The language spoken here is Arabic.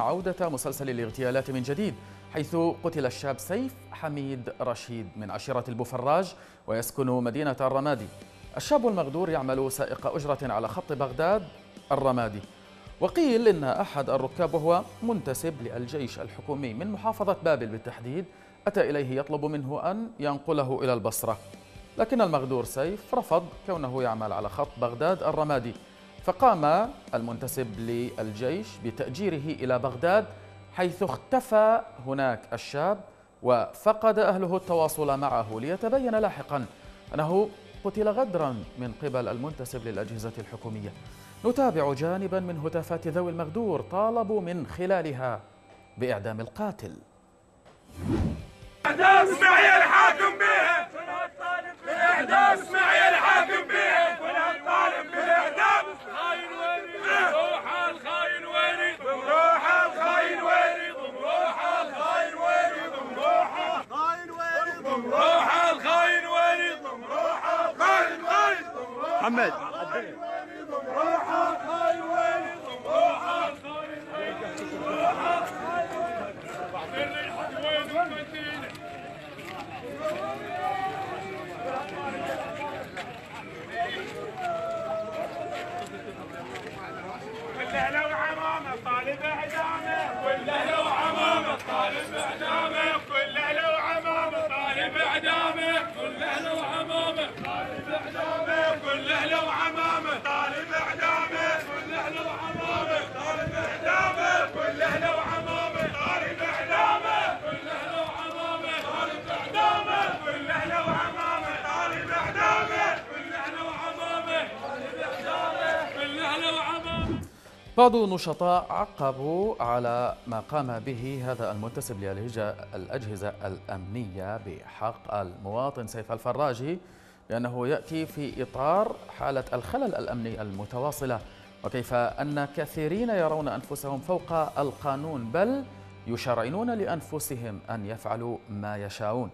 عودة مسلسل الاغتيالات من جديد حيث قتل الشاب سيف حميد رشيد من عشيرة البوفراج ويسكن مدينة الرمادي. الشاب المغدور يعمل سائق أجرة على خط بغداد الرمادي. وقيل إن أحد الركاب وهو منتسب للجيش الحكومي من محافظة بابل بالتحديد. أتى إليه يطلب منه أن ينقله إلى البصرة. لكن المغدور سيف رفض كونه يعمل على خط بغداد الرمادي. فقام المنتسب للجيش بتأجيره إلى بغداد حيث اختفى هناك الشاب وفقد أهله التواصل معه ليتبين لاحقا أنه قتل غدرا من قبل المنتسب للأجهزة الحكومية. نتابع جانبا من هتافات ذوي المغدور طالبوا من خلالها بإعدام القاتل. محمد. روحك هاي وين روحك روحك طالبة عدامه والهلا بعض النشطاء عقبوا على ما قام به هذا المنتسب للأجهزة الأمنية بحق المواطن سيف الفراجي بأنه يأتي في إطار حالة الخلل الأمني المتواصلة. وكيف أن كثيرين يرون أنفسهم فوق القانون بل يشرعنون لأنفسهم أن يفعلوا ما يشاءون.